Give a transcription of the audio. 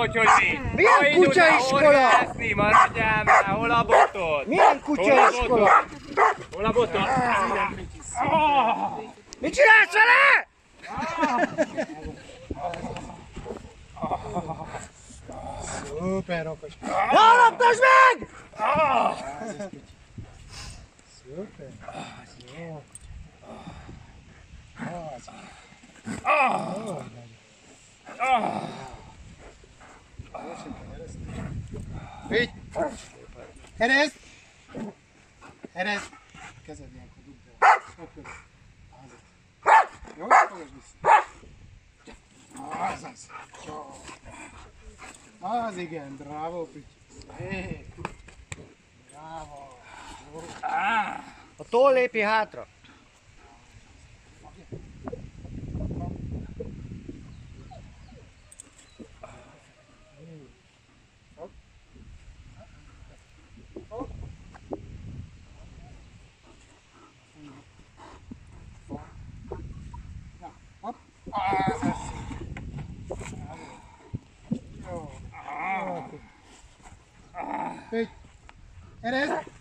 Úgyhogy mi? Milyen Hol indultál kutyaiskola? horgászni? Maradjál hol a botod? Milyen kutyaiskola? Hol a botod? Mit csinálsz vele? Szuper okos. Ne alaptasd meg! Szuper. Jó. Az. Figy! Erezd! Erezd! Kezed ilyenkor dugd el. Jó, fogasd vissza. Az az. Jó. Az igen, bravo, Pitty. Hé. Bravo. A toll lépi hátra. Hopp. Az az. Jó. Jó. Pitty. Erezd!